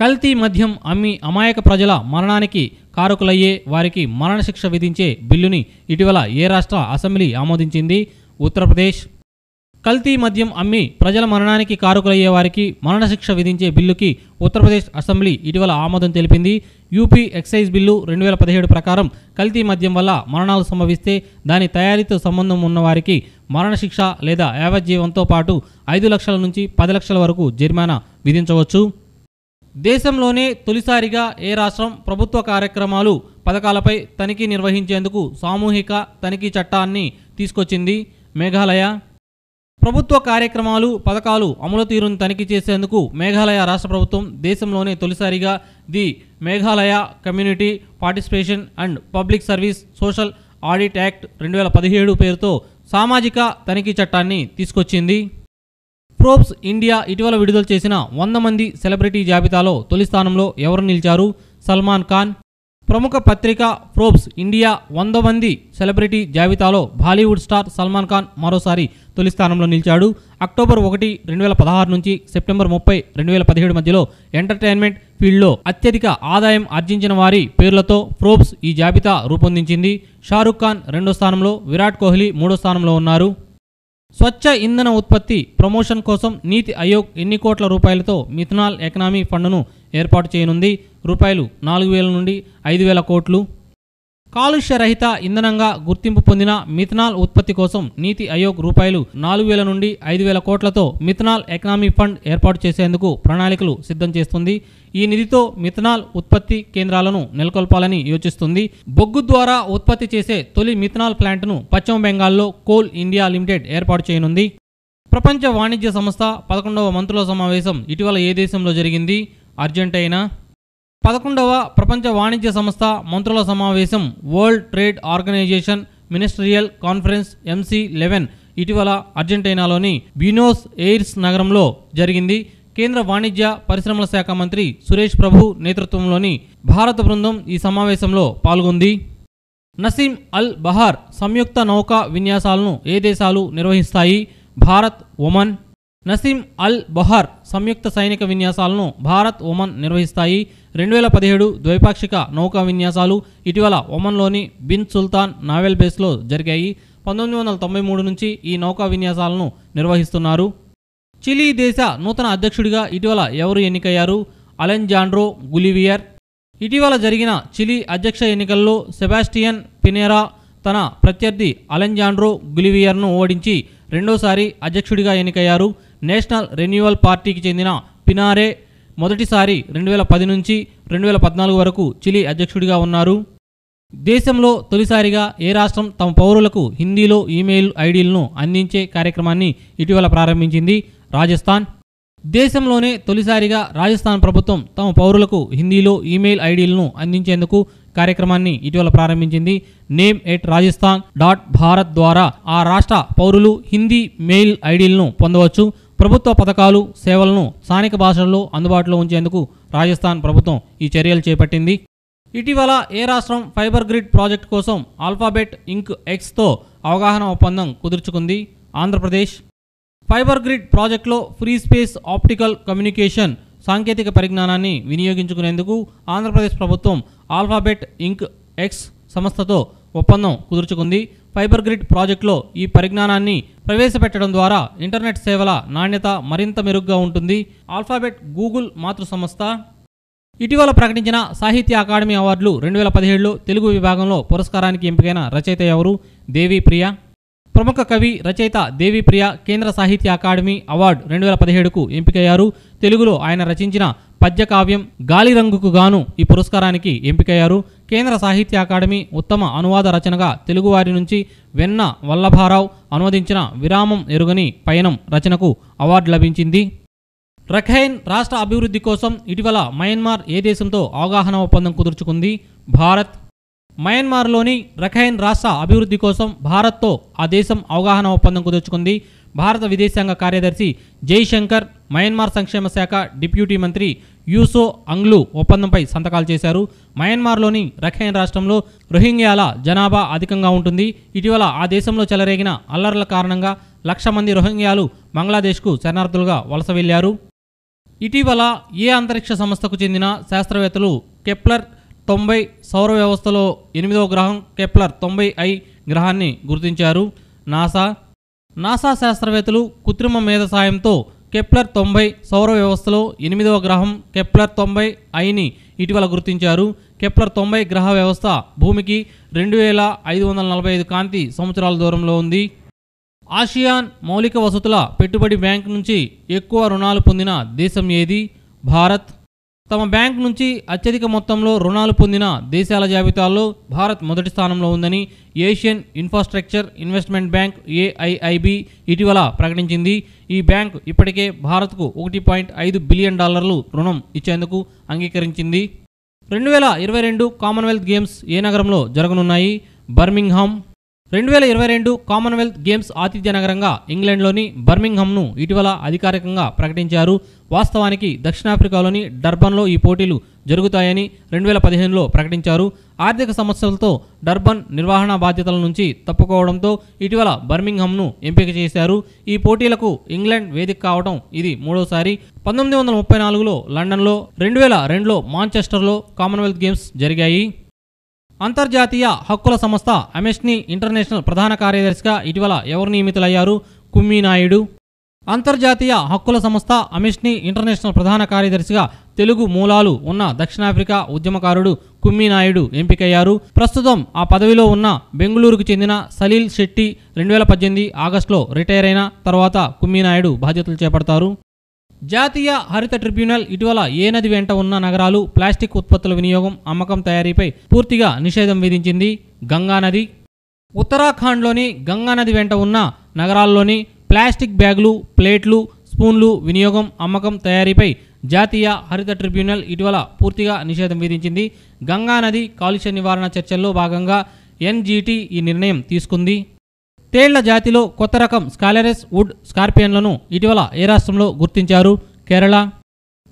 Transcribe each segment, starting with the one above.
కల్తీ మద్యం అమ్మి అమాయక ప్రజల మరణానికి కారకులయ్యే వారికి మరణశిక్ష విధించే బిల్లుని ఇటీవల ఏ రాష్ట్ర అసెంబ్లీ ఆమోదించింది? ఉత్తరప్రదేశ్. కల్తీ మద్యం అమ్మి ప్రజల మరణానికి కారకులయ్యే వారికి మరణశిక్ష విధించే బిల్లుకి ఉత్తరప్రదేశ్ అసెంబ్లీ ఇటీవల ఆమోదం తెలిపింది. యూపీ ఎక్సైజ్ బిల్లు రెండు వేల పదిహేడు ప్రకారం కల్తీ మద్యం వల్ల మరణాలు సంభవిస్తే దాని తయారీతో సంబంధం ఉన్నవారికి మరణశిక్ష లేదా యావజ్జీవంతో పాటు ఐదు లక్షల నుంచి పది లక్షల వరకు జరిమానా విధించవచ్చు. దేశంలోనే తొలిసారిగా ఏ రాష్ట్రం ప్రభుత్వ కార్యక్రమాలు పథకాలపై తనిఖీ నిర్వహించేందుకు సామూహిక తనిఖీ చట్టాన్ని తీసుకొచ్చింది మేఘాలయ. ప్రభుత్వ కార్యక్రమాలు పథకాలు అమలు తీరును తనిఖీ చేసేందుకు మేఘాలయ రాష్ట్ర ప్రభుత్వం దేశంలోనే తొలిసారిగా the Meghalaya community participation and public service social audit act రెండు వేల పదిహేడు పేరుతో సామాజిక తనిఖీ చట్టాన్ని తీసుకొచ్చింది. ప్రోబ్స్ ఇండియా ఇటీవల విడుదల చేసిన వంద మంది సెలబ్రిటీ జాబితాలో తొలి స్థానంలో ఎవరు నిలిచారు? సల్మాన్ ఖాన్. ప్రముఖ పత్రిక ప్రోబ్స్ ఇండియా వంద మంది సెలబ్రిటీ జాబితాలో బాలీవుడ్ స్టార్ సల్మాన్ ఖాన్ మరోసారి తొలి స్థానంలో నిలిచాడు. అక్టోబర్ ఒకటి రెండు వేల పదహారు నుంచి సెప్టెంబర్ ముప్పై రెండు వేల పదిహేడు మధ్యలో ఎంటర్టైన్మెంట్ ఫీల్డ్లో అత్యధిక ఆదాయం ఆర్జించిన వారి పేర్లతో ప్రోబ్స్ ఈ జాబితా రూపొందించింది. షారుఖ్ ఖాన్ రెండో స్థానంలో విరాట్ కోహ్లీ మూడో స్థానంలో ఉన్నారు. స్వచ్ఛ ఇంధన ఉత్పత్తి ప్రమోషన్ కోసం నీతి ఆయోగ్ ఎన్ని కోట్ల రూపాయలతో మిథనాల్ ఎకనామీ ఫండ్ను ఏర్పాటు చేయనుంది. రూపాయలు నాలుగు వేల నుండి ఐదు వేల కోట్లు. కాలుష్య రహిత ఇంధనంగా గుర్తింపు పొందిన మిథనాల్ ఉత్పత్తి కోసం నీతి ఆయోగ్ రూపాయలు నాలుగు వేల నుండి ఐదు వేల కోట్లతో మిథనాల్ ఎకనామీ ఫండ్ ఏర్పాటు చేసేందుకు ప్రణాళికలు సిద్ధం చేస్తుంది. ఈ నిధితో మిథనాల్ ఉత్పత్తి కేంద్రాలను నెలకొల్పాలని యోచిస్తుంది. బొగ్గు ద్వారా ఉత్పత్తి చేసే తొలి మిథనాల్ ప్లాంట్ను పశ్చిమ బెంగాల్లో కోల్ ఇండియా లిమిటెడ్ ఏర్పాటు చేయనుంది. ప్రపంచ వాణిజ్య సంస్థ పదకొండవ మంత్రుల సమావేశం ఇటీవల ఏ దేశంలో జరిగింది? అర్జెంటీనా? పదకొండవ ప్రపంచ వాణిజ్య సంస్థ మంత్రుల సమావేశం world trade organisation ministerial conference MC eleven ఇటీవల అర్జెంటీనాలోని బ్యూనోస్ ఎయిర్స్ నగరంలో జరిగింది. కేంద్ర వాణిజ్య పరిశ్రమల శాఖ మంత్రి సురేష్ ప్రభు నేతృత్వంలోని భారత బృందం ఈ సమావేశంలో పాల్గొంది. నసీం అల్ బహార్ సంయుక్త నౌకా విన్యాసాలను ఏ దేశాలు నిర్వహిస్తాయి? Bharat Oman Naseem Al Bahr సంయుక్త సైనిక విన్యాసాలను భారత్ ఒమన్ నిర్వహిస్తాయి. రెండు వేల పదిహేడు ద్వైపాక్షిక నౌకా విన్యాసాలు ఇటీవల ఒమన్లోని బిన్ సుల్తాన్ నావెల్ బేస్లో జరిగాయి. పంతొమ్మిది వందల తొంభై మూడు నుంచి ఈ నౌకా విన్యాసాలను నిర్వహిస్తున్నారు. చిలీ దేశ నూతన అధ్యక్షుడిగా ఇటీవల ఎవరు ఎన్నికయ్యారు? అలెన్జాండ్రో గులివియర్. ఇటీవల జరిగిన చిలీ అధ్యక్ష ఎన్నికల్లో సెబాస్టియన్ పినేరా తన ప్రత్యర్థి అలెన్జాండ్రో గులివియర్ను ఓడించి రెండోసారి అధ్యక్షుడిగా ఎన్నికయ్యారు. నేషనల్ రెన్యువల్ పార్టీకి చెందిన పినారే మొదటిసారి రెండు వేల పది నుంచి రెండు వేల పద్నాలుగు వరకు చిలీ అధ్యక్షుడిగా ఉన్నారు. దేశంలో తొలిసారిగా ఏ రాష్ట్రం తమ పౌరులకు హిందీలో ఈమెయిల్ ఐడీలను అందించే కార్యక్రమాన్ని ఇటీవల ప్రారంభించింది రాజస్థాన్. దేశంలోనే తొలిసారిగా రాజస్థాన్ ప్రభుత్వం తమ పౌరులకు హిందీలో ఈమెయిల్ ఐడీలను అందించేందుకు కార్యక్రమాన్ని ఇటీవల ప్రారంభించింది. Name at Rajasthan dot Bharat ద్వారా ఆ రాష్ట్ర పౌరులు హిందీ మెయిల్ ఐడీలను పొందవచ్చు. ప్రభుత్వ పథకాలు సేవలను స్థానిక భాషల్లో అందుబాటులో ఉంచేందుకు రాజస్థాన్ ప్రభుత్వం ఈ చర్యలు చేపట్టింది. ఇటీవల ఏ రాష్ట్రం ఫైబర్ గ్రిడ్ ప్రాజెక్ట్ కోసం ఆల్ఫాబెట్ ఇంక్ ఎక్స్తో అవగాహన ఒప్పందం కుదుర్చుకుంది? ఆంధ్రప్రదేశ్. ఫైబర్ గ్రిడ్ ప్రాజెక్టులో ఫ్రీ స్పేస్ ఆప్టికల్ కమ్యూనికేషన్ సాంకేతిక పరిజ్ఞానాన్ని వినియోగించుకునేందుకు ఆంధ్రప్రదేశ్ ప్రభుత్వం ఆల్ఫాబెట్ ఇంక్ ఎక్స్ సంస్థతో ఒప్పందం కుదుర్చుకుంది. ఫైబర్ గ్రిడ్ ప్రాజెక్టులో ఈ పరిజ్ఞానాన్ని ప్రవేశపెట్టడం ద్వారా ఇంటర్నెట్ సేవల నాణ్యత మరింత మెరుగ్గా ఉంటుంది. ఆల్ఫాబెట్ గూగుల్ మాతృ సంస్థ ఇటీవల ప్రకటించిన సాహిత్య అకాడమీ అవార్డులు రెండు వేల పదిహేడులో తెలుగు విభాగంలో పురస్కారానికి ఎంపికైన రచయిత ఎవరు? దేవిప్రియ ప్రముఖ కవి రచయిత దేవిప్రియ కేంద్ర సాహిత్య అకాడమీ అవార్డు రెండు వేల పదిహేడుకు ఎంపికయ్యారు. తెలుగులో ఆయన రచించిన పద్య కావ్యం గాను ఈ పురస్కారానికి ఎంపికయ్యారు. కేంద్ర సాహిత్య అకాడమీ ఉత్తమ అనువాద రచనగా తెలుగువారి నుంచి వెన్న వల్లభారావు అనువదించిన విరామం ఎరుగని పయనం రచనకు అవార్డు లభించింది. రఖైన్ రాష్ట్ర అభివృద్ధి కోసం ఇటీవల మయన్మార్ ఏ దేశంతో అవగాహన ఒప్పందం కుదుర్చుకుంది? భారత్. మయన్మార్లోని రఖైన్ రాష్ట్ర అభివృద్ధి కోసం భారత్తో ఆ దేశం అవగాహన ఒప్పందం కుదుర్చుకుంది. భారత విదేశాంగ కార్యదర్శి జైశంకర్ మయన్మార్ సంక్షేమ శాఖ డిప్యూటీ మంత్రి యూసో అంగ్లు ఒప్పందంపై సంతకాలు చేశారు. మయన్మార్లోని రఖైన్ రాష్ట్రంలో రోహింగ్యాల జనాభా అధికంగా ఉంటుంది. ఇటీవల ఆ దేశంలో చెలరేగిన అల్లర్ల కారణంగా లక్ష మంది రోహింగ్యాలు బంగ్లాదేశ్కు శరణార్థులుగా వలస వెళ్ళారు ఇటీవల ఏ అంతరిక్ష సంస్థకు చెందిన శాస్త్రవేత్తలు కెప్లర్ తొంభై సౌర వ్యవస్థలో ఎనిమిదవ గ్రహం కెప్లర్ తొంభై ఐ గ్రహాన్ని గుర్తించారు. నాసా నాసా శాస్త్రవేత్తలు కృత్రిమ మేధ సాయంతో కెప్లర్ తొంభై సౌర వ్యవస్థలో ఎనిమిదవ గ్రహం కెప్లర్ తొంభై ఐని ఇటీవల గుర్తించారు. కెప్లర్ తొంభై గ్రహ వ్యవస్థ భూమికి రెండు వేల ఐదు వందల నలభై ఐదు కాంతి సంవత్సరాల దూరంలో ఉంది. ఆసియాన్ మౌలిక వసతుల పెట్టుబడి బ్యాంక్ నుంచి ఎక్కువ రుణాలు పొందిన దేశం ఏది? భారత్ తమ బ్యాంక్ నుంచి అత్యధిక మొత్తంలో రుణాలు పొందిన దేశాల జాబితాలో భారత్ మొదటి స్థానంలో ఉందని Asian infrastructure investment bank AIIB ఇటీవల ప్రకటించింది. ఈ బ్యాంక్ ఇప్పటికే భారత్కు ఒకటి పాయింట్ ఐదు బిలియన్ డాలర్లు రుణం ఇచ్చేందుకు అంగీకరించింది. రెండు వేల ఇరవై రెండు కామన్వెల్త్ గేమ్స్ ఏ నగరంలో జరగనున్నాయి? బర్మింగ్హామ్ రెండు వేల ఇరవై రెండు కామన్వెల్త్ గేమ్స్ ఆతిథ్య నగరంగా ఇంగ్లాండ్లోని బర్మింగ్హామ్ను ఇటీవల అధికారికంగా ప్రకటించారు. వాస్తవానికి దక్షిణాఫ్రికాలోని డర్బన్లో ఈ పోటీలు జరుగుతాయని రెండు వేల పదిహేనులో ప్రకటించారు. ఆర్థిక సమస్యలతో డర్బన్ నిర్వహణ బాధ్యతల నుంచి తప్పుకోవడంతో ఇటీవల బర్మింగ్హామ్ను ఎంపిక చేశారు. ఈ పోటీలకు ఇంగ్లాండ్ వేదిక కావడం ఇది మూడోసారి. పంతొమ్మిది వందల ముప్పై నాలుగులో లండన్లో రెండు వేల రెండులో మాంచెస్టర్లో కామన్వెల్త్ గేమ్స్ జరిగాయి. అంతర్జాతీయ హక్కుల సంస్థ అమెష్ని ఇంటర్నేషనల్ ప్రధాన కార్యదర్శిగా ఇటీవల ఎవరు నియమితులయ్యారు? కుమ్మినాయుడు అంతర్జాతీయ హక్కుల సంస్థ అమిష్ని ఇంటర్నేషనల్ ప్రధాన కార్యదర్శిగా తెలుగు మూలాలు ఉన్న దక్షిణాఫ్రికా ఉద్యమకారుడు కుమ్మినాయుడు ఎంపికయ్యారు. ప్రస్తుతం ఆ పదవిలో ఉన్న బెంగళూరుకు చెందిన సలీల్ శెట్టి రెండు వేల పద్దెనిమిది ఆగస్టులో రిటైర్ అయిన తర్వాత కుమ్మినాయుడు బాధ్యతలు చేపడతారు. జాతీయ హరిత ట్రిబ్యునల్ ఇటీవల ఏ నది వెంట ఉన్న నగరాలు ప్లాస్టిక్ ఉత్పత్తుల వినియోగం అమ్మకం తయారీపై పూర్తిగా నిషేధం విధించింది గంగా నది. ఉత్తరాఖండ్లోని గంగా నది వెంట ఉన్న నగరాల్లోని ప్లాస్టిక్ బ్యాగులు ప్లేట్లు స్పూన్లు వినియోగం అమ్మకం తయారీపై జాతీయ హరిత ట్రిబ్యునల్ ఇటీవల పూర్తిగా నిషేధం విధించింది. గంగా నది కాలుష్య నివారణ చర్చల్లో భాగంగా ఎన్జీటీ ఈ నిర్ణయం తీసుకుంది. తేళ్ళ జాతిలో కొత్త రకం స్కాలరెస్ వుడ్ స్కార్పియన్లను ఇటీవల ఏ రాష్ట్రంలో గుర్తించారు? కేరళ.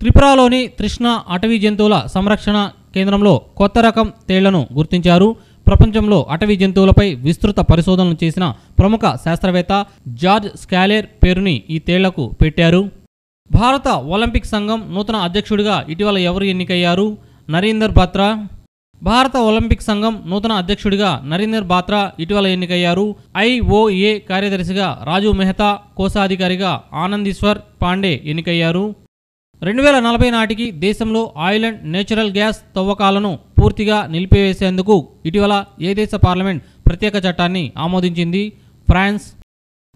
త్రిపురలోని తృష్ణ అటవీ జంతువుల సంరక్షణ కేంద్రంలో కొత్త రకం తేళ్ళను గుర్తించారు. ప్రపంచంలో అటవీ జంతువులపై విస్తృత పరిశోధనలు చేసిన ప్రముఖ శాస్త్రవేత్త జార్జ్ స్కాలేర్ పేరుని ఈ తేళ్ళకు పెట్టారు. భారత ఒలింపిక్ సంఘం నూతన అధ్యక్షుడిగా ఇటీవల ఎవరు ఎన్నికయ్యారు? నరీందర్ బాత్రా భారత ఒలింపిక్ సంఘం నూతన అధ్యక్షుడిగా నరీందర్ బాత్రా ఇటీవల ఎన్నికయ్యారు. ఐఓఏ కార్యదర్శిగా రాజు మెహతా కోశాధికారిగా ఆనందీశ్వర్ పాండే ఎన్నికయ్యారు. రెండు వేల నలభై నాటికి దేశంలో ఆయిల్ అండ్ నేచురల్ గ్యాస్ తవ్వకాలను పూర్తిగా నిలిపివేసేందుకు ఇటీవల ఏ దేశ పార్లమెంట్ ప్రత్యేక చట్టాన్ని ఆమోదించింది? ఫ్రాన్స్.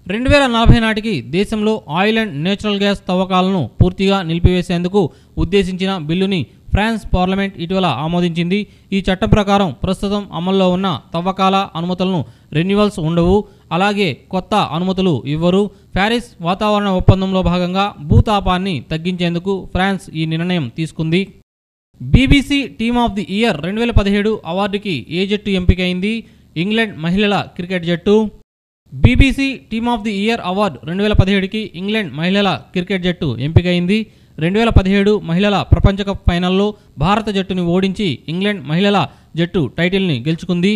రెండు వేల నలభై నాటికి దేశంలో ఆయిల్ అండ్ నేచురల్ గ్యాస్ తవ్వకాలను పూర్తిగా నిలిపివేసేందుకు ఉద్దేశించిన బిల్లుని ఫ్రాన్స్ పార్లమెంట్ ఇటీవల ఆమోదించింది. ఈ చట్టం ప్రకారం ప్రస్తుతం అమల్లో ఉన్న తవ్వకాల అనుమతులను రెన్యువల్స్ ఉండవు. అలాగే కొత్త అనుమతులు ఇవ్వరు. ప్యారిస్ వాతావరణ ఒప్పందంలో భాగంగా భూతాపాన్ని తగ్గించేందుకు ఫ్రాన్స్ ఈ నిర్ణయం తీసుకుంది. BBC team of the year రెండు వేల పదిహేడు అవార్డుకి ఏ జట్టు ఎంపికైంది? ఇంగ్లాండ్ మహిళల క్రికెట్ జట్టు. BBC team of the year award రెండు వేల పదిహేడుకి ఇంగ్లాండ్ మహిళల క్రికెట్ జట్టు ఎంపికైంది. రెండు వేల పదిహేడు మహిళల ప్రపంచ కప్ ఫైనల్లో భారత జట్టుని ఓడించి ఇంగ్లాండ్ మహిళల జట్టు టైటిల్ని గెలుచుకుంది.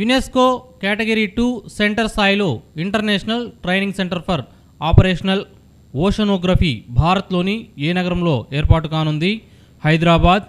యునెస్కో కేటగిరీ టూ సెంటర్ స్థాయిలో international training centre for operational oceanography భారత్లోని ఏ నగరంలో ఏర్పాటు కానుంది? Hyderabad.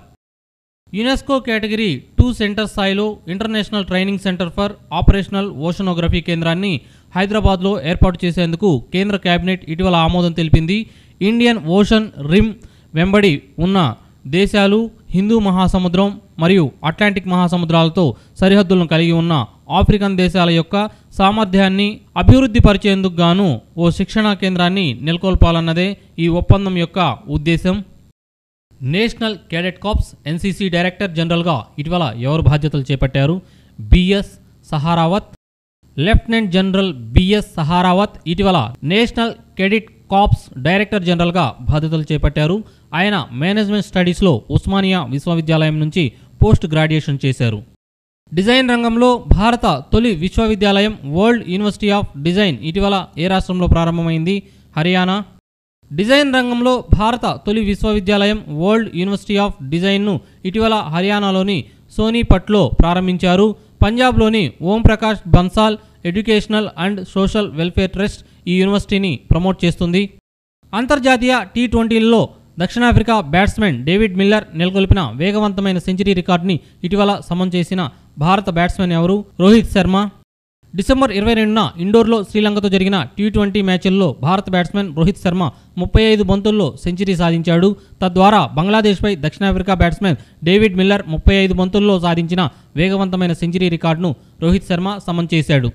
UNESCO category two centre స్థాయిలో international training centre for operational oceanography కేంద్రాన్ని హైదరాబాద్లో ఏర్పాటు చేసేందుకు కేంద్ర కేబినెట్ ఇటీవల ఆమోదం తెలిపింది. ఇండియన్ ఓషన్ రిమ్ వెంబడి ఉన్న దేశాలు హిందూ మహాసముద్రం మరియు అట్లాంటిక్ మహాసముద్రాలతో సరిహద్దులను కలిగి ఉన్న ఆఫ్రికన్ దేశాల యొక్క సామర్థ్యాన్ని అభివృద్ధి పరిచేందుకు గాను ఓ శిక్షణా కేంద్రాన్ని నెలకొల్పాలన్నదే ఈ ఒప్పందం యొక్క ఉద్దేశం. National cadet corps NCC director జనరల్గా ఇటీవల ఎవరు బాధ్యతలు చేపట్టారు? B S Saharawat. Lieutenant general B S Saharawat ఇటీవల నేషనల్ క్రెడిట్ కాప్స్ డైరెక్టర్ జనరల్గా బాధ్యతలు చేపట్టారు. ఆయన మేనేజ్మెంట్ స్టడీస్లో ఉస్మానియా విశ్వవిద్యాలయం నుంచి పోస్ట్ గ్రాడ్యుయేషన్ చేశారు. డిజైన్ రంగంలో భారత తొలి విశ్వవిద్యాలయం వరల్డ్ యూనివర్సిటీ ఆఫ్ డిజైన్ ఇటీవల ఏ రాష్ట్రంలో ప్రారంభమైంది? హర్యానా. డిజైన్ రంగంలో భారత తొలి విశ్వవిద్యాలయం వరల్డ్ యూనివర్సిటీ ఆఫ్ డిజైన్ను ఇటీవల హర్యానాలోని సోనీపట్లో ప్రారంభించారు. పంజాబ్లోని Om Prakash Bansal educational and social welfare trust ఈ యూనివర్సిటీని ప్రమోట్ చేస్తుంది. అంతర్జాతీయ టీ ట్వంటీలలో దక్షిణాఫ్రికా బ్యాట్స్మెన్ డేవిడ్ మిల్లర్ నెలకొల్పిన వేగవంతమైన సెంచరీ రికార్డుని ఇటీవల సమం చేసిన భారత బ్యాట్స్మెన్ ఎవరు? రోహిత్ శర్మ. డిసెంబర్ ఇరవై రెండున ఇండోర్లో శ్రీలంకతో జరిగిన టీ ట్వంటీ మ్యాచ్ల్లో భారత బ్యాట్స్మెన్ రోహిత్ శర్మ ముప్పై ఐదు బంతుల్లో సెంచరీ సాధించాడు. తద్వారా బంగ్లాదేశ్పై దక్షిణాఫ్రికా బ్యాట్స్మెన్ డేవిడ్ మిల్లర్ ముప్పై ఐదు బంతుల్లో సాధించిన వేగవంతమైన సెంచరీ రికార్డును రోహిత్ శర్మ సమం చేశాడు.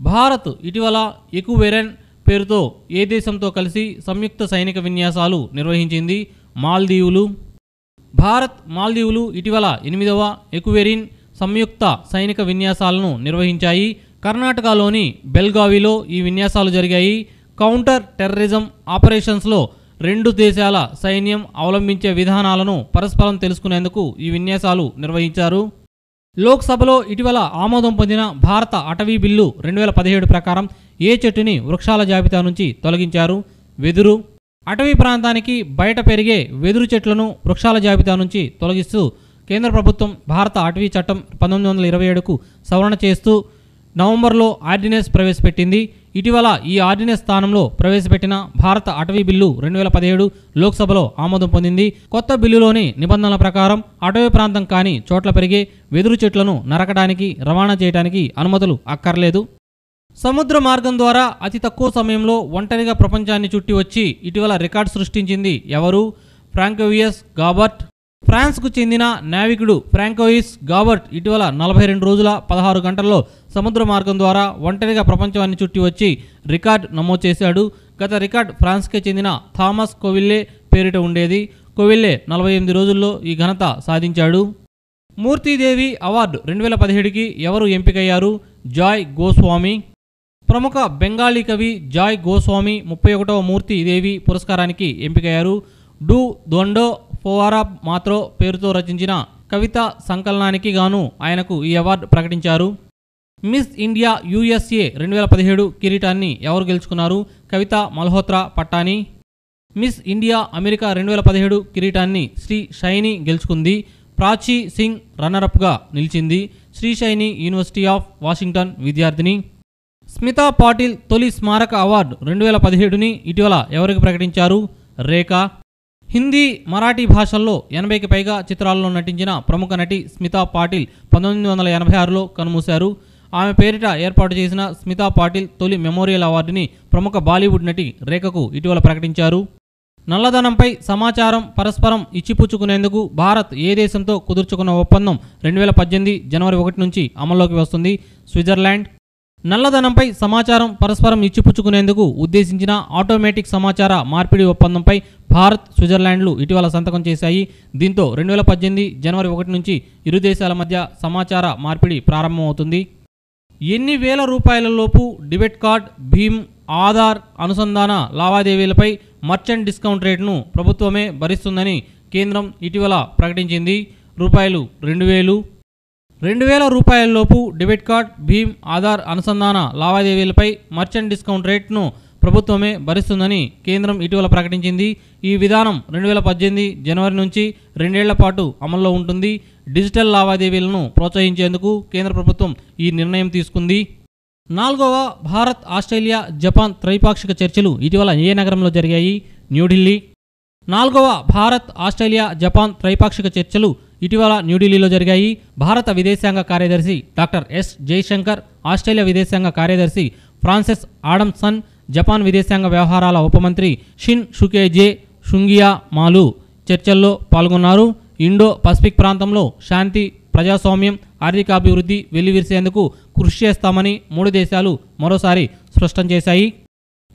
భారత్ ఇటీవల ఎకువెరెన్ పేరుతో ఏ దేశంతో కలిసి సంయుక్త సైనిక విన్యాసాలు నిర్వహించింది మాల్దీవులు? భారత్ మాల్దీవులు ఇటీవల ఎనిమిదవ ఎకువెరిన్ సంయుక్త సైనిక విన్యాసాలను నిర్వహించాయి. కర్ణాటకలోని బెల్గావిలో ఈ విన్యాసాలు జరిగాయి. కౌంటర్ టెర్రరిజం ఆపరేషన్స్లో రెండు దేశాల సైన్యం అవలంబించే విధానాలను పరస్పరం తెలుసుకునేందుకు ఈ విన్యాసాలు నిర్వహించారు. లోక్సభలో ఇటీవల ఆమోదం పొందిన భారత అటవీ బిల్లు రెండు వేల పదిహేడు ప్రకారం ఏ చెట్టుని వృక్షాల జాబితా నుంచి తొలగించారు? వెదురు. అటవీ ప్రాంతానికి బయట పెరిగే వెదురు చెట్లను వృక్షాల జాబితా నుంచి తొలగిస్తూ కేంద్ర ప్రభుత్వం భారత అటవీ చట్టం పంతొమ్మిది వందల ఇరవై ఏడుకు సవరణ చేస్తూ నవంబర్లో ఆర్డినెన్స్ ప్రవేశపెట్టింది. ఇటీవల ఈ ఆర్డినెన్స్ స్థానంలో ప్రవేశపెట్టిన భారత అటవీ బిల్లు రెండు వేల పదిహేడు లోక్సభలో ఆమోదం పొందింది. కొత్త బిల్లులోని నిబంధనల ప్రకారం అటవీ ప్రాంతం కాని చోట్ల పెరిగే వెదురు చెట్లను నరకడానికి రవాణా చేయడానికి అనుమతులు అక్కర్లేదు. సముద్ర మార్గం ద్వారా అతి తక్కువ సమయంలో ఒంటరిగా ప్రపంచాన్ని చుట్టి వచ్చి ఇటీవల రికార్డు సృష్టించింది ఎవరు? ఫ్రాంకోవియస్ గాబర్ట్ ఫ్రాన్స్కు చెందిన నావికుడు ఫ్రాంకోయిస్ గాబర్ట్ ఇటీవల నలభై రెండు రోజుల పదహారు గంటల్లో సముద్ర మార్గం ద్వారా ఒంటరిగా ప్రపంచాన్ని చుట్టి వచ్చి రికార్డ్ నమోదు చేశాడు. గత రికార్డ్ ఫ్రాన్స్కే చెందిన థామస్ కోవిల్లే పేరిట ఉండేది. కోవిల్లే నలభై ఎనిమిది రోజుల్లో ఈ ఘనత సాధించాడు. మూర్తిదేవి అవార్డు రెండు వేల పదిహేడుకి ఎవరు ఎంపికయ్యారు? జాయ్ గోస్వామి. ప్రముఖ బెంగాలీ కవి జాయ్ గోస్వామి ముప్పై ఒకటవ మూర్తి దేవి పురస్కారానికి ఎంపికయ్యారు. డూ దొండో పోవారా మాత్రో పేరుతో రచించిన కవిత సంకలనానికి గాను ఆయనకు ఈ అవార్డు ప్రకటించారు. మిస్ ఇండియా యుఎస్ఏ రెండు వేల పదిహేడు కిరీటాన్ని ఎవరు గెలుచుకున్నారు? కవిత మల్హోత్రా పట్టాని. మిస్ ఇండియా అమెరికా రెండు వేల పదిహేడు కిరీటాన్ని శ్రీ షైని గెలుచుకుంది. ప్రాచీ సింగ్ రన్నరప్గా నిలిచింది. Shree Saini university of Washington విద్యార్థిని. స్మితా పాటిల్ తొలి స్మారక అవార్డు రెండు వేల పదిహేడుని ఇటీవల ఎవరికి ప్రకటించారు? రేఖ. హిందీ మరాఠీ భాషల్లో ఎనభైకి పైగా చిత్రాల్లో నటించిన ప్రముఖ నటి స్మితా పాటిల్ పంతొమ్మిది వందల ఎనభై ఆరులో కనుమూశారు. ఆమె పేరిట ఏర్పాటు చేసిన స్మితా పాటిల్ తొలి మెమోరియల్ అవార్డుని ప్రముఖ బాలీవుడ్ నటి రేఖకు ఇటీవల ప్రకటించారు. నల్లధనంపై సమాచారం పరస్పరం ఇచ్చిపుచ్చుకునేందుకు భారత్ ఏ దేశంతో కుదుర్చుకున్న ఒప్పందం రెండు వేల పద్దెనిమిది జనవరి ఒకటి నుంచి అమల్లోకి వస్తుంది. స్విట్జర్లాండ్ నల్లధనంపై సమాచారం పరస్పరం ఇచ్చిపుచ్చుకునేందుకు ఉద్దేశించిన ఆటోమేటిక్ సమాచార మార్పిడి ఒప్పందంపై భారత్ స్విట్జర్లాండ్లు ఇటీవల సంతకం చేశాయి. దీంతో రెండు వేల పద్దెనిమిది జనవరి ఒకటి నుంచి ఇరు దేశాల మధ్య సమాచార మార్పిడి ప్రారంభమవుతుంది. ఎన్ని వేల రూపాయలలోపు డెబిట్ కార్డ్ భీమ్ ఆధార్ అనుసంధాన లావాదేవీలపై మర్చెంట్ డిస్కౌంట్ రేటును ప్రభుత్వమే భరిస్తుందని కేంద్రం ఇటీవల ప్రకటించింది. రూపాయలు రెండు వేలు రెండు వేల రూపాయలలోపు డెబిట్ కార్డ్ భీమ్ ఆధార్ అనుసంధాన లావాదేవీలపై మర్చెంట్ డిస్కౌంట్ రేట్ను ప్రభుత్వమే భరిస్తుందని కేంద్రం ఇటీవల ప్రకటించింది. ఈ విధానం రెండు వేల పద్దెనిమిది జనవరి నుంచి రెండేళ్ళ పాటు అమల్లో ఉంటుంది. డిజిటల్ లావాదేవీలను ప్రోత్సహించేందుకు కేంద్ర ప్రభుత్వం ఈ నిర్ణయం తీసుకుంది. నాలుగవ భారత్ ఆస్ట్రేలియా జపాన్ త్రైపాక్షిక చర్చలు ఇటీవల ఏ నగరంలో జరిగాయి? న్యూఢిల్లీ నాలుగవ భారత్ ఆస్ట్రేలియా జపాన్ త్రైపాక్షిక చర్చలు ఇటీవల న్యూఢిల్లీలో జరిగాయి భారత విదేశాంగ కార్యదర్శి డాక్టర్ ఎస్ జైశంకర్ ఆస్ట్రేలియా విదేశాంగ కార్యదర్శి ఫ్రాన్సిస్ ఆడమ్సన్ జపాన్ విదేశాంగ వ్యవహారాల ఉపమంత్రి షిన్ షుకేజే షుంగియా మాలు చర్చల్లో పాల్గొన్నారు. ఇండో పసిఫిక్ ప్రాంతంలో శాంతి ప్రజాస్వామ్యం ఆర్థికాభివృద్ధి వెల్లివిరిసేందుకు కృషి చేస్తామని మూడు దేశాలు మరోసారి స్పష్టం చేశాయి.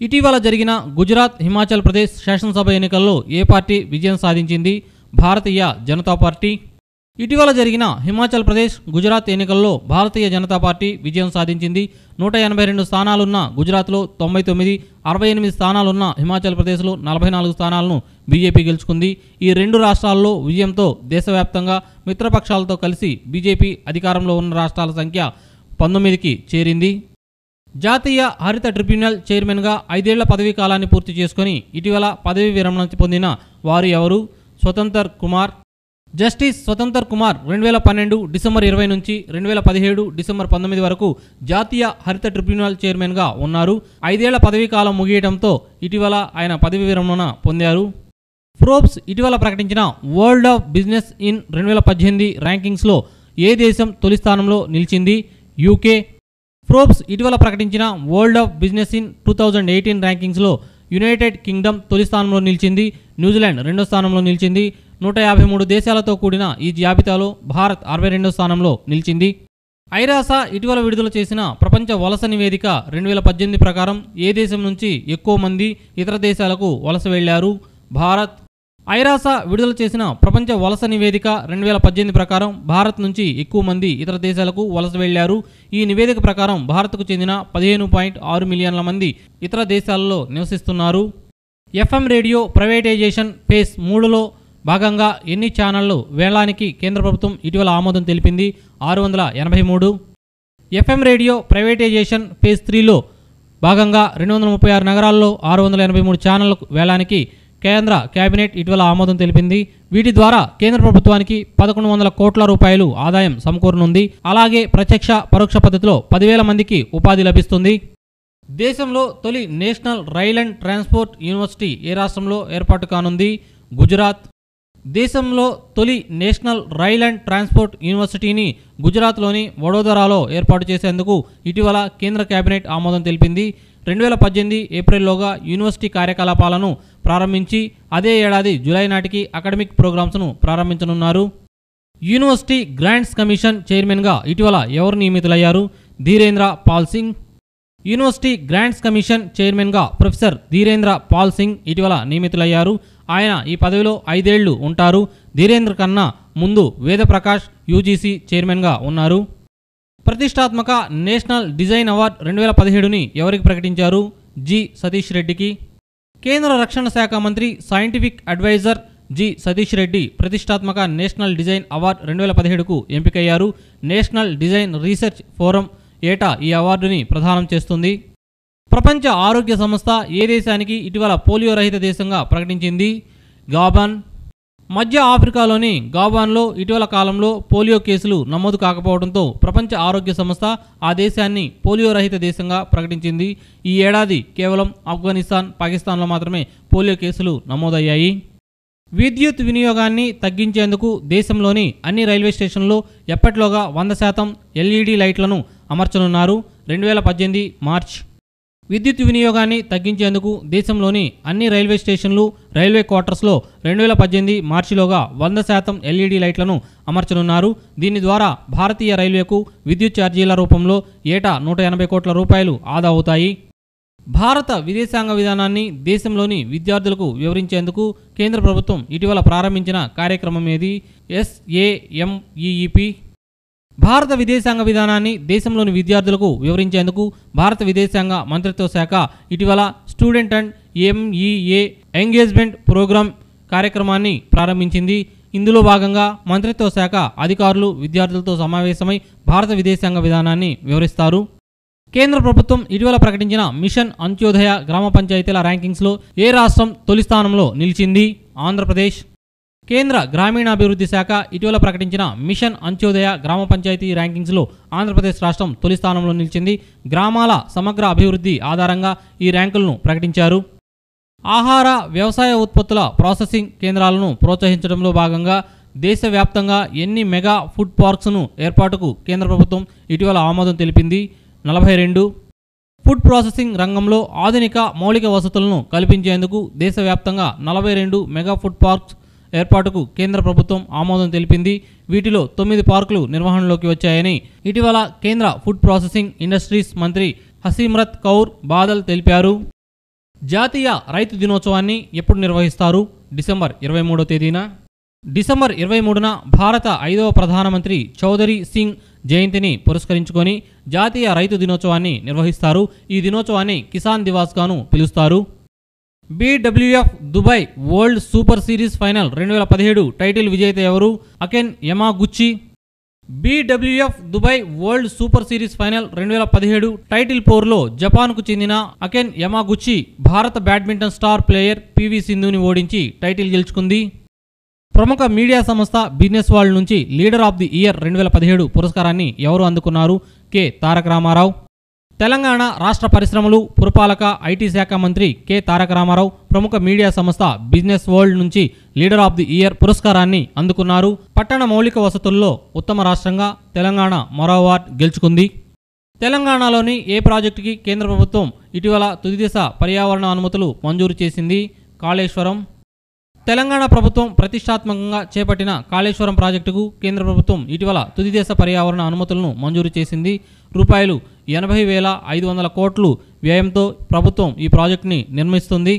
ఇటీవల జరిగిన గుజరాత్ హిమాచల్ ప్రదేశ్ శాసనసభ ఎన్నికల్లో ఏ పార్టీ విజయం సాధించింది? భారతీయ జనతా పార్టీ ఇటీవల జరిగిన హిమాచల్ ప్రదేశ్ గుజరాత్ ఎన్నికల్లో భారతీయ జనతా పార్టీ విజయం సాధించింది. నూట ఎనభై రెండు స్థానాలున్న గుజరాత్లో తొంభై తొమ్మిది అరవై ఎనిమిది స్థానాలున్న హిమాచల్ ప్రదేశ్లో నలభై నాలుగు స్థానాలను బీజేపీ గెలుచుకుంది. ఈ రెండు రాష్ట్రాల్లో విజయంతో దేశవ్యాప్తంగా మిత్రపక్షాలతో కలిసి బీజేపీ అధికారంలో ఉన్న రాష్ట్రాల సంఖ్య పంతొమ్మిదికి చేరింది. జాతీయ హరిత ట్రిబ్యునల్ చైర్మన్గా ఐదేళ్ళ పదవీ కాలాన్ని పూర్తి చేసుకుని ఇటీవల పదవీ విరమణ పొందిన వారు ఎవరు? స్వతంత్ర కుమార్ జస్టిస్ స్వతంత్ర కుమార్ రెండు వేల పన్నెండు డిసెంబర్ ఇరవై నుంచి రెండు వేల పదిహేడు డిసెంబర్ పంతొమ్మిది వరకు జాతీయ హరిత ట్రిబ్యునల్ చైర్మన్గా ఉన్నారు. ఐదేళ్ళ పదవీ కాలం ముగియడంతో ఇటీవల ఆయన పదవీ విరమణ పొందారు. ఫ్రోబ్స్ ఇటీవల ప్రకటించిన వరల్డ్ ఆఫ్ బిజినెస్ ఇన్ రెండు వేల పద్దెనిమిది ర్యాంకింగ్స్లో ఏ దేశం తొలి స్థానంలో నిలిచింది? యూకే. ఫ్రోబ్స్ ఇటీవల ప్రకటించిన world of business in two thousand eighteen ర్యాంకింగ్స్లో United Kingdom తొలి స్థానంలో నిలిచింది. న్యూజిలాండ్ రెండో స్థానంలో నిలిచింది. నూట యాభై మూడు దేశాలతో కూడిన ఈ జాబితాలో భారత్ అరవై రెండో స్థానంలో నిలిచింది. ఐరాస ఇటీవల విడుదల చేసిన ప్రపంచ వలస నివేదిక రెండు వేల పద్దెనిమిది ప్రకారం ఏ దేశం నుంచి ఎక్కువ మంది ఇతర దేశాలకు వలస వెళ్ళారు భారత్. ఐరాస విడుదల చేసిన ప్రపంచ వలస నివేదిక రెండు వేల పద్దెనిమిది ప్రకారం భారత్ నుంచి ఎక్కువ మంది ఇతర దేశాలకు వలస వెళ్ళారు ఈ నివేదిక ప్రకారం భారత్కు చెందిన పదిహేను పాయింట్ ఆరు మిలియన్ల మంది ఇతర దేశాలలో నివసిస్తున్నారు. ఎఫ్ఎం రేడియో ప్రైవేటైజేషన్ ఫేస్ మూడులో భాగంగా ఎన్ని ఛానళ్ళు వేలానికి కేంద్ర ప్రభుత్వం ఇటీవల ఆమోదం తెలిపింది? ఆరు వందల ఎనభై మూడు. ఎఫ్ఎం రేడియో ప్రైవేటైజేషన్ ఫేజ్ త్రీలో భాగంగా రెండు వందల ముప్పై ఆరు నగరాల్లో ఆరు వందల ఎనభై మూడు ఛానళ్ళకు వేలానికి కేంద్ర కేబినెట్ ఇటీవల ఆమోదం తెలిపింది. వీటి ద్వారా కేంద్ర ప్రభుత్వానికి పదకొండు వందల కోట్ల రూపాయలు ఆదాయం సమకూరనుంది. అలాగే ప్రత్యక్ష పరోక్ష పద్ధతిలో పదివేల మందికి ఉపాధి లభిస్తుంది. దేశంలో తొలి national rail and transport university ఏ రాష్ట్రంలో ఏర్పాటు కానుంది? గుజరాత్ దేశంలో తొలి నేషనల్ రైల్ అండ్ ట్రాన్స్పోర్ట్ యూనివర్సిటీని గుజరాత్లోని వడోదరాలో ఏర్పాటు చేసేందుకు ఇటీవల కేంద్ర కేబినెట్ ఆమోదం తెలిపింది. రెండు వేల పద్దెనిమిది ఏప్రిల్లోగా యూనివర్సిటీ కార్యకలాపాలను ప్రారంభించి అదే ఏడాది జూలై నాటికి అకాడమిక్ ప్రోగ్రామ్స్ను ప్రారంభించనున్నారు. యూనివర్సిటీ గ్రాంట్స్ కమిషన్ చైర్మన్గా ఇటీవల ఎవరు నియమితులయ్యారు? Dhirendra Pal Singh. University grants commission చైర్మన్గా ప్రొఫెసర్ ధీరేంద్ర పాల్ సింగ్ ఇటీవల నియమితులయ్యారు. ఆయన ఈ పదవిలో ఐదేళ్ళు ఉంటారు. ధీరేంద్ర కన్నా ముందు వేదప్రకాష్ యూజీసీ చైర్మన్గా ఉన్నారు. ప్రతిష్టాత్మక నేషనల్ డిజైన్ అవార్డు రెండు వేల పదిహేడుని ఎవరికి ప్రకటించారు? జి. సతీష్ రెడ్డికి. కేంద్ర రక్షణ శాఖ మంత్రి scientific adviser G. Satish Reddy ప్రతిష్టాత్మక నేషనల్ డిజైన్ అవార్డు రెండు వేల పదిహేడుకు ఎంపికయ్యారు. నేషనల్ డిజైన్ రీసెర్చ్ ఫోరం ఏటా ఈ అవార్డుని ప్రదానం చేస్తుంది. ప్రపంచ ఆరోగ్య సంస్థ ఏ దేశానికి ఇటీవల పోలియో రహిత దేశంగా ప్రకటించింది? గాబాన్. మధ్య ఆఫ్రికాలోని గాబాన్లో ఇటీవల కాలంలో పోలియో కేసులు నమోదు కాకపోవడంతో ప్రపంచ ఆరోగ్య సంస్థ ఆ దేశాన్ని పోలియో రహిత దేశంగా ప్రకటించింది. ఈ ఏడాది కేవలం ఆఫ్ఘనిస్తాన్ పాకిస్తాన్లో మాత్రమే పోలియో కేసులు నమోదయ్యాయి. విద్యుత్ వినియోగాన్ని తగ్గించేందుకు దేశంలోని అన్ని రైల్వే స్టేషన్లో ఎప్పటిలోగా వంద శాతం ఎల్ఈడి లైట్లను అమర్చనున్నారు. రెండు వేల పద్దెనిమిది మార్చ్ విద్యుత్ వినియోగాన్ని తగ్గించేందుకు దేశంలోని అన్ని రైల్వే స్టేషన్లు రైల్వే క్వార్టర్స్లో రెండు వేల పద్దెనిమిది మార్చిలోగా వంద శాతం ఎల్ఈడి లైట్లను అమర్చనున్నారు. దీని ద్వారా భారతీయ రైల్వేకు విద్యుత్ ఛార్జీల రూపంలో ఏటా నూట ఎనభై కోట్ల రూపాయలు ఆదా అవుతాయి. భారత విదేశాంగ విధానాన్ని దేశంలోని విద్యార్థులకు వివరించేందుకు కేంద్ర ప్రభుత్వం ఇటీవల ప్రారంభించిన కార్యక్రమం ఏది ఎస్ఏఎంఈఈపి భారత విదేశాంగ విధానాన్ని దేశంలోని విద్యార్థులకు వివరించేందుకు భారత విదేశాంగ మంత్రిత్వ శాఖ ఇటీవల student and MEA engagement programme కార్యక్రమాన్ని ప్రారంభించింది. ఇందులో భాగంగా మంత్రిత్వ శాఖ అధికారులు విద్యార్థులతో సమావేశమై భారత విదేశాంగ విధానాన్ని వివరిస్తారు. కేంద్ర ప్రభుత్వం ఇటీవల ప్రకటించిన మిషన్ అంత్యోదయ గ్రామ పంచాయతీల ర్యాంకింగ్స్లో ఏ రాష్ట్రం తొలి స్థానంలో నిలిచింది? ఆంధ్రప్రదేశ్ కేంద్ర గ్రామీణాభివృద్ధి శాఖ ఇటీవల ప్రకటించిన మిషన్ అంత్యోదయ గ్రామ పంచాయతీ ర్యాంకింగ్స్లో ఆంధ్రప్రదేశ్ రాష్ట్రం తొలి స్థానంలో నిలిచింది. గ్రామాల సమగ్ర అభివృద్ధి ఆధారంగా ఈ ర్యాంకులను ప్రకటించారు. ఆహార వ్యవసాయ ఉత్పత్తుల ప్రాసెసింగ్ కేంద్రాలను ప్రోత్సహించడంలో భాగంగా దేశవ్యాప్తంగా ఎన్ని మెగా ఫుడ్ పార్క్స్ను ఏర్పాటుకు కేంద్ర ప్రభుత్వం ఇటీవల ఆమోదం తెలిపింది. నలభై రెండు ఫుడ్ ప్రాసెసింగ్ రంగంలో ఆధునిక మౌలిక వసతులను కల్పించేందుకు దేశవ్యాప్తంగా నలభై రెండు మెగా ఫుడ్ పార్క్స్ ఏర్పాటుకు కేంద్ర ప్రభుత్వం ఆమోదం తెలిపింది. వీటిలో తొమ్మిది పార్కులు నిర్వహణలోకి వచ్చాయని ఇటీవల కేంద్ర ఫుడ్ ప్రాసెసింగ్ ఇండస్ట్రీస్ మంత్రి హసీమ్రత్ కౌర్ బాదల్ తెలిపారు. జాతీయ రైతు దినోత్సవాన్ని ఎప్పుడు నిర్వహిస్తారు? డిసెంబర్ ఇరవై మూడో తేదీన. డిసెంబర్ ఇరవై మూడున భారత ఐదవ ప్రధానమంత్రి చౌదరి సింగ్ జయంతిని పురస్కరించుకొని జాతీయ రైతు దినోత్సవాన్ని నిర్వహిస్తారు. ఈ దినోత్సవాన్ని కిసాన్ దివాస్గాను పిలుస్తారు. BWF Dubai world super series final రెండు వేల పదిహేడు టైటిల్ విజేత ఎవరు? Akane Yamaguchi. BWF Dubai world super series final రెండు వేల పదిహేడు టైటిల్ పోర్లో జపాన్కు చెందిన అకెన్ యమాగుచ్చి భారత బ్యాడ్మింటన్ స్టార్ ప్లేయర్ పివి సింధుని ఓడించి టైటిల్ గెలుచుకుంది. ప్రముఖ మీడియా సంస్థ బిజినెస్ వరల్డ్ నుంచి లీడర్ ఆఫ్ ది ఇయర్ రెండు వేల పదిహేడు పురస్కారాన్ని ఎవరు అందుకున్నారు? కె. తారక రామారావు. తెలంగాణ రాష్ట్ర పరిశ్రమలు పురపాలక ఐటీ శాఖ మంత్రి కె. తారక రామారావు ప్రముఖ మీడియా సంస్థ బిజినెస్ వరల్డ్ నుంచి లీడర్ ఆఫ్ ది ఇయర్ పురస్కారాన్ని అందుకున్నారు. పట్టణ మౌలిక వసతుల్లో ఉత్తమ రాష్ట్రంగా తెలంగాణ మరో అవార్డు గెలుచుకుంది. తెలంగాణలోని ఏ ప్రాజెక్టుకి కేంద్ర ప్రభుత్వం ఇటీవల తుదిదిశ పర్యావరణ అనుమతులు మంజూరు చేసింది? కాళేశ్వరం. తెలంగాణ ప్రభుత్వం ప్రతిష్టాత్మకంగా చేపట్టిన కాళేశ్వరం ప్రాజెక్టుకు కేంద్ర ప్రభుత్వం ఇటీవల తుదిదేశ పర్యావరణ అనుమతులను మంజూరు చేసింది. రూపాయలు ఎనభై వేల ఐదు వందల కోట్లు వ్యయంతో ప్రభుత్వం ఈ ప్రాజెక్టుని నిర్మిస్తుంది.